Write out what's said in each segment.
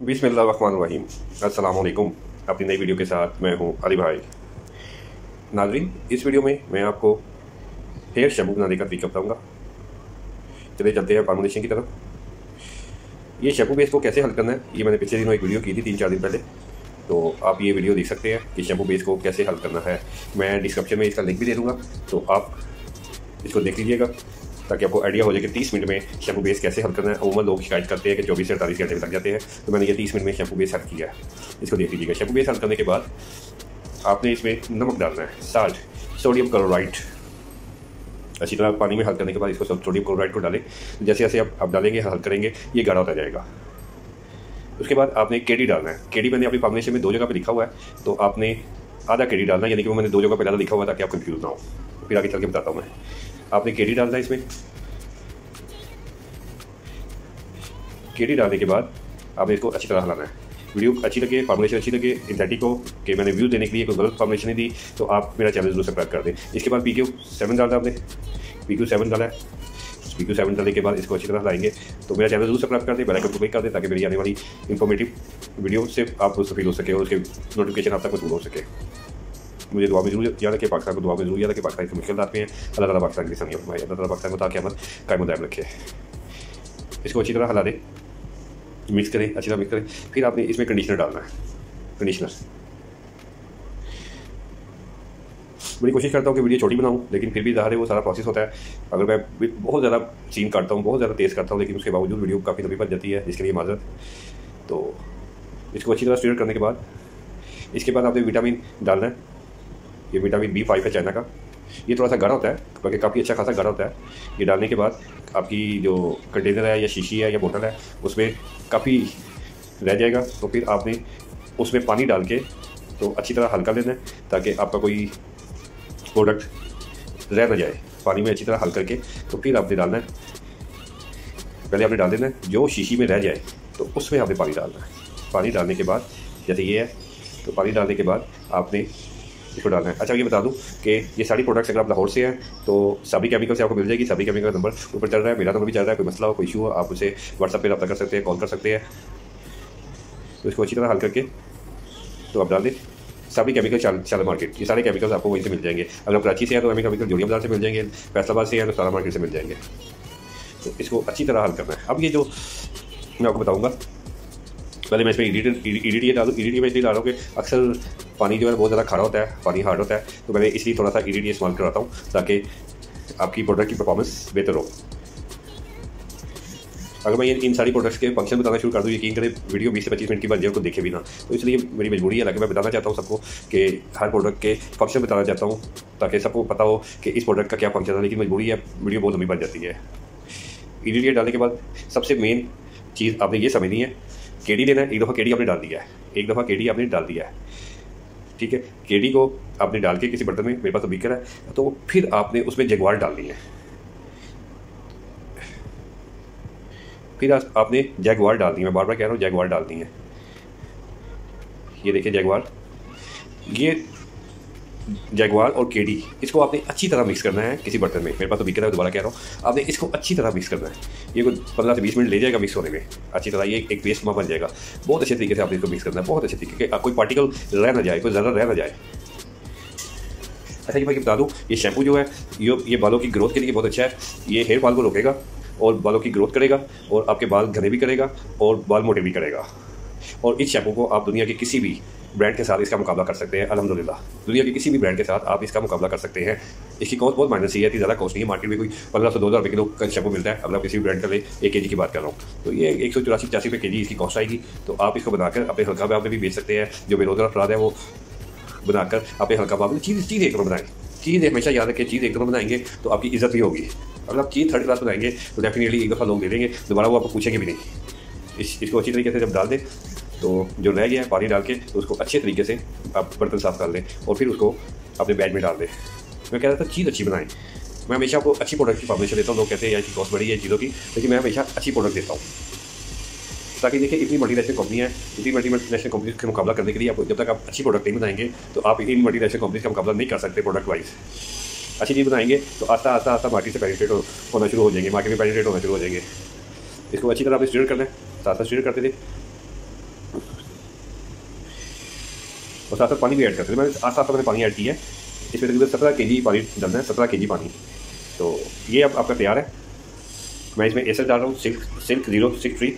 बिसमीम असलकुम अपनी नई वीडियो के साथ मैं हूँ अली भाई। नाजरीन, इस वीडियो में मैं आपको हेयर शैम्पू बनाने का तरीका बताऊँगा। चले चलते हैं फार्मोलेशन की तरफ़। ये शैम्पू बेस को कैसे हल करना है, ये मैंने पिछले दिनों एक वीडियो की थी, तीन चार दिन पहले। तो आप ये वीडियो देख सकते हैं कि शैम्पू बेस को कैसे हल करना है। मैं डिस्क्रिप्शन में इसका लिंक भी दे दूँगा तो आप इसको देख लीजिएगा। ताकि आपको आइडिया हो जाए कि तीस मिनट में शैम्पू बेस कैसे हल करना है। अमूमन लोग शिकायत करते हैं कि चौबीस से अड़तालीस घंटे लग जाते हैं। तो मैंने ये तीस मिनट में शैम्पू बेस हल किया इसको देख लीजिएगा। शैम्पू बेस हल करने के बाद आपने इसमें नमक डालना है साल्ट सोडियम क्लोराइड अच्छी तरह पानी में हल करने के बाद इसको सोडियम क्लोराइड को डालें। जैसे जैसे आप आप डालेंगे, हल करेंगे, ये गाढ़ा होता जाएगा। उसके बाद आपने केडी डालना है। केडी मैंने अपनी फॉर्मुलेशन में दो जगह पे लिखा हुआ है। तो आपने आधा केडी डालना है, यानी कि वो मैंने दो जगह पे ज़्यादा लिखा हुआ है ताकि आप कंफ्यूज ना हो। फिर आगे चल के बताता हूँ मैं। आपने केडी डालना है इसमें? केडी डालने के बाद आपने इसको अच्छी तरह हलाना है। वीडियो अच्छी लगे फॉर्मुलेशन अच्छी लगे इंथेटी को कि मैंने व्यू देने के लिए कोई गलत फॉर्मुलेशन नहीं दी तो आप मेरा चैनल ज़रूर सब्सक्राइब कर दें। इसके बाद पी क्यू सेवन डाला आपने। पी क्यू सेवन डाला है। पी क्यू सेवन डालने के बाद इसको अच्छी तरह लाएँगे तो मेरा चैनल ज़रूर सब्सक्राइब कर दें बेलाइकन को क्लिक कर दें, ताकि मेरी आने वाली इन्फॉर्मेटिव वीडियो से आप फील हो सके और उसके नोटिफिकेशन आप तक मसूल हो सके। मुझे दुआ में ज़रूर याद रखे पाकिस्तान को दुआ में ज़रूर याद रखे पाकिस्तान की मुश्किल आते हैं। अल्लाह ताला पाकिस्तान की सनी फरमाए अल्लाह ताला पाकिस्तान को ताकि अमन कायम दायम रखे। इसको अच्छी तरह हला दें मिक्स करें, अच्छी तरह मिक्स करें। फिर आपने इसमें कंडीशनर डालना है। कंडीशनर बड़ी कोशिश करता हूँ कि वीडियो छोटी बनाऊँ, लेकिन फिर भी ज़ाहिर है वो सारा प्रोसेस होता है। अगर मैं बहुत ज़्यादा सीन काटता हूँ, बहुत ज़्यादा तेज़ करता हूँ, लेकिन उसके बावजूद वीडियो काफ़ी लंबी बन जाती है, जिसके लिए माजरत तो इसको अच्छी तरह स्टीर करने के बाद, इसके बाद आपने विटामिन डालना है। ये विटामिन बी फाइव है चाइना का। ये थोड़ा सा गाढ़ा होता है क्योंकि काफ़ी अच्छा खासा गाढ़ा होता है। ये डालने के बाद आपकी जो कंटेनर है या शीशी है या बोतल है, उसमें काफ़ी रह जाएगा। तो फिर आपने उसमें पानी डाल के तो अच्छी तरह हल्का लेना है, ताकि आपका कोई प्रोडक्ट रह ना जाए। पानी में अच्छी तरह हल करके तो फिर आपने डालना है। पहले आपने डाल देना है, जो शीशी में रह जाए तो उसमें आपने पानी डालना है। पानी डालने के बाद, जैसे ये है तो पानी डालने के बाद आपने इसको डालना है। अच्छा ये बता दूँ कि ये सारी प्रोडक्ट्स अगर आप लाहौर से हैं तो सभी केमिकल से आपको मिल जाएगी, सभी केमिकल नंबर ऊपर चल रहा है, मेरा नंबर भी चल रहा है, कोई मसला हो, कोई इशू हो, आप उसे व्हाट्सअप पर रब्ता कर सकते हैं कॉल कर सकते हैं। तो इसको अच्छी तरह हल करके तो आप डाल दें। सभी केमिकल चल चल मार्केट ये सारे केमिकल्स आपको वहीं से मिल जाएँगे। अगर कराची से हैं तो हमें केमिकल जोड़िया बाज़ार से मिल जाएँगे, फैसलाबाद से हैं तो सारा मार्केट से मिल जाएँगे। तो इसको अच्छी तरह हल करना है। अब ये जो मैं आपको बताऊँगा, पहले मैं इसमें ईडीट ईडीट ये डालूँ ईडीट में इसलिए डालूँ कि अक्सर पानी जो है बहुत ज़्यादा खारा होता है, पानी हार्ड होता है। तो मैंने इसलिए थोड़ा सा ईडीट इस्तेमाल कराता हूँ, ताकि आपकी प्रोडक्ट की परफॉर्मेंस बेहतर हो। अगर मैं ये इन सारी प्रोडक्ट्स के फ़ंक्शन बताना शुरू कर दूँ, यकीन करें वीडियो बीस से पच्चीस मिनट की जाए उनको देखे भी ना। तो इसलिए मेरी मजबूरी है, हालाँकि मैं बताना चाहता हूँ सबको कि हर प्रोडक्ट के फ़ंक्शन बताना चाहता हूँ, ताकि सबको पता हो कि इस प्रोडक्ट का क्या फ़ंक्शन है लेकिन मजबूरी है वीडियो बहुत लंबी बन जाती है। ईडीट डालने के बाद सबसे मेन चीज़ आपने ये समझनी है केडी लेना है, एक दफ़ा केडी आपने डाल दिया है, एक दफ़ा केडी आपने डाल दिया है। ठीक है, केडी को आपने डाल के किसी बर्तन में, मेरे पास तो बीकर है तो फिर आपने उसमें जगवार डालनी है। फिर आपने जैगवार डालनी है, मैं बार बार कह रहा हूँ, जैगवार डालनी है। ये देखिए जैगवार। ये जैगवार और केडी इसको आपने अच्छी तरह मिक्स करना है किसी बर्तन में। मेरे पास तो बिक रहा है, दोबारा कह रहा हूँ। आपने इसको अच्छी तरह मिक्स करना है। ये कोई पंद्रह से बीस मिनट ले जाएगा मिक्स होने में। अच्छी तरह ये एक पेस्ट बन जाएगा। बहुत अच्छे तरीके से आपने इसको मिक्स करना है, बहुत अच्छे तरीके से। कोई पार्टिकल रह ना जाए, कोई ज़रा रह ना जाए। अच्छा ये मैं बता दूँ, ये शैम्पू जो है, ये ये बालों की ग्रोथ के लिए बहुत अच्छा है। ये हेयर फॉल को रोकेगा और बालों की ग्रोथ करेगा और आपके बाल घने भी करेगा और बाल मोटे भी करेगा। और इस शैम्पू को आप दुनिया के किसी भी ब्रांड के साथ इसका मुकाबला कर सकते हैं अलहमदिल्ला दुनिया के किसी भी ब्रांड के साथ आप इसका मुकाबला कर सकते हैं। इसकी कॉस्ट बहुत माइनस ही है ज़्यादा कॉस्ट नहीं है। मार्केट में कोई पंद्रह सौ, दो हज़ार रुपये किलो का शैम्पू मिलता है। अगर आप किसी भी ब्रांड का ले एक के की बात कर रहा हूँ तो ये एक सौ चौरासी, पचासी रुपये के जी इसकी कॉस्ट आएगी। तो आप इसको बनाकर अपने हल्का बाब में भी बेच सकते हैं। जो बेरोजगार अफराद है, वो बनाकर अपने हल्का बाब में चीज़ चीज़ एक तरह बनाएँ। चीज़ हमेशा याद रखें, चीज़ एक तरह बनाएँगे तो आपकी इज़्ज़त भी होगी। अगर आप चीज़ थर्ड क्लास बनाएँगे तो डेफिनेटली एक दफ़ा लोग दे देंगे दोबारा वो आपको पूछेंगे भी नहीं। इस, इसको अच्छी तरीके से जब डाल दें तो जो रह गया है, पानी डाल के तो उसको अच्छे तरीके से आप बर्तन साफ़ कर लें और फिर उसको अपने बैग में डाल दें। मैं कह रहा था, चीज़ अच्छी बनाएँ। मैं हमेशा आपको अच्छी प्रोडक्ट की फॉर्मेशन देता हूँ, लोग कहते हैं, यार की कॉस्ट बड़ी है चीज़ों की। लेकिन मैं हमेशा अच्छी प्रोडक्ट देता हूँ। ताकि देखिए, इतनी मल्टीनेशनल कंपनी है, इतनी मल्टी मल्टीनेशनल कंपनी का मुकाबला करने के लिए आपको जब तक आप अच्छी प्रोडक्ट नहीं बनाएँगे तो आप इन मल्टीनेशनल कंपनी का मुकाबला नहीं कर सकते प्रोडक्ट वाइज अच्छी चीज़ बनाएँगे तो आस्ता आस्ता आस्ता मार्केट से पेनिट्रेट होना शुरू हो जाएँगे मार्केट में पेनिट्रेट होना शुरू हो जाएँगे। इसको अच्छी तरह आप स्टीयर कर लें साथ साथ स्टीयर करते थे और साथ साथ पानी भी ऐड करते हैं। मैंने आस साथ मैंने पानी ऐड किया है। इसमें तकरीबन सत्रह के जी पानी डालना है, सत्रह के जी पानी। तो ये अब आपका तैयार है। मैं इसमें एसर डाल रहा हूँ, silk silk zero six three.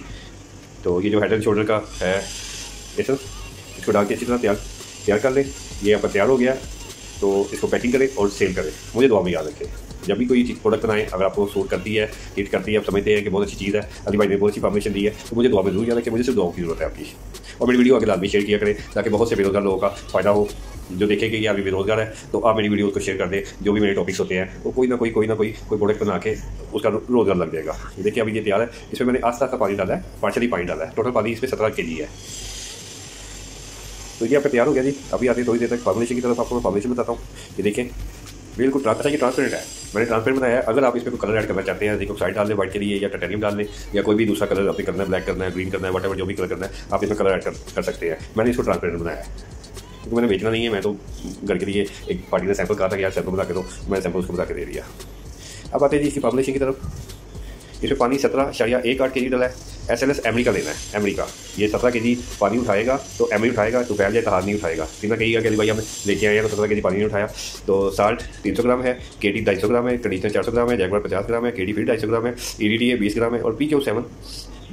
तो ये जो हेड एंड शोल्डर का है एसर इसको डाल के अच्छी तरह तैयार तैयार कर लें। ये आपका तैयार हो गया तो इसको पैकिंग करें और सेल करें। मुझे दुआ में याद रखें। जब भी कोई चीज़ प्रोडक्ट बनाए, अगर आपको सूट करती है हिट करती है, आप समझते हैं कि बहुत अच्छी चीज़ है, अली भाई ने बहुत अच्छी फॉर्मेशन दी है तो मुझे दुआ में ज़रूर याद रखें। मुझे सिर्फ़ दुआओं की ज़रूरत है आपकी। और मेरी वीडियो अगर लाजमी शेयर किया करें, ताकि बहुत से बेरोजगार लोगों का फ़ायदा हो, जो देखे कि ये अभी बेरोजगार है तो आप मेरी वीडियो को शेयर कर दें, जो भी मेरे टॉपिक्स होते हैं तो कोई ना कोई कोई ना कोई कोई प्रोडक्ट बना के उसका रोज़गार लग जाएगा। देखिए, अभी ये तैयार है। इसमें मैंने आस्ता का पानी डाला है पार्शली पानी डाला है। टोटल पानी इसमें सत्रह के जी है। तो ये आपका तैयार हो गया जी। अभी आते थोड़ी देर तक फॉर्मुलेशन की तरफ़, आपको मैं बताता हूँ। ये देखें बिल्कुल अच्छा ये ट्रांसपेरेंट है। मैंने ट्रांसपेरेंट बनाया अगर आप इसमें कोई कलर ऐड करना चाहते हैं देखो साइड डाल दें व्हाइट के लिए या टाइटेनियम डाल लें या कोई भी दूसरा कलर आपने करना है ब्लैक करना है ग्रीन करना है वट जो भी कलर करना है आप इसमें कलर ऐड कर, कर सकते हैं। मैंने इसको ट्रांसपेरेंट बनाया है। क्योंकि मैंने बेचना नहीं है मैं तो घर के लिए एक पार्टी ने सैंपल कहा था कि यार सैंपल बना के दो मैंने सैंपल उसको बना के दे दिया। अब आते हैं जी इसकी पब्लिशिंग की तरफ़। इसमें पानी सत्रह शरिया एक आठ के जी डाला है। एस एल एस एमरी लेना है एमरी का ये सत्रह के जी पानी उठाएगा तो एमरी उठाएगा तो पहले हाथ नहीं उठाएगा। तीन कही कि भाई हम लेके आए हैं तो सत्रह के जी पानी नहीं उठाया। तो साल्ट तीन सौ ग्राम है के डी ढाई सौ ग्राम है, कंडीशनर चार सौ ग्राम है जैगवार पचास ग्राम है के डी फिर ढाई सौ ग्राम है ई डी टी है बीस ग्राम है, और पी क्यू सेवन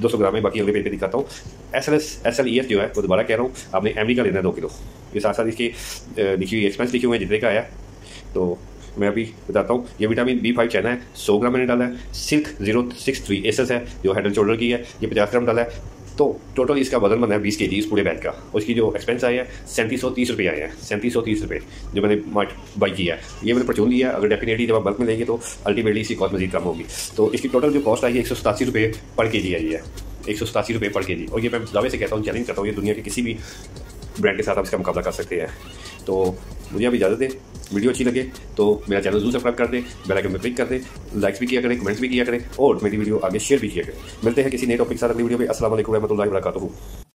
दो सौ ग्राम है, बाकी अगले पेज पे दिखाता हूँ। S L S S L E S जो है, वो दोबारा कह रहा हूँ, आपने एमरी का लेना है दो किलो। ये साथ साथ इसकी लिखी हुई एक्सपेंस लिखे हुए हैं, जितने का आया। तो मैं अभी बताता हूँ, ये विटामिन बी फाइव चाइना है, सौ ग्राम मैंने डाला है silk zero six three S S है, जो हेड एंड शोल्डर की है, ये पचास ग्राम डाला है। तो टोटल इसका वज़न बना है बीस के जी इस पूरे बैग का। उसकी जो एक्सपेंस आया है, सैंतीस सौ तीस रुपये आए हैं, सैंतीस सौ तीस रुपये, जो मैंने मार्ट बाई किया है। ये मैंने परचून लिया अगर डेफिनेटली जब आप बल्क में लेंगे तो अल्टीमेटली इसकी कॉस्ट मजीद कम होगी। तो इसकी टोटल जो कॉस्ट आई है, एक सौ सतासी रुपये पर के जी आई है। एक सौ सतासी रुपये पर के जी और ये मैं दावे से कहता हूँ चैलेंज करता हूँ, ये दुनिया के किसी भी ब्रांड के साथ आप इसका मुकाबला कर सकते हैं। तो मुझे अभी इजाज़त दें, वीडियो अच्छी लगे तो मेरा चैनल ज़रूर सब्सक्राइब कर दें, बेल आइकन में क्लिक कर दें लाइक्स भी किया करें कमेंट्स भी किया करें और मेरी वीडियो आगे शेयर भी किया करें। मिलते हैं किसी नए टॉपिक के साथ अगली वीडियो में। असल वरहमल वर्क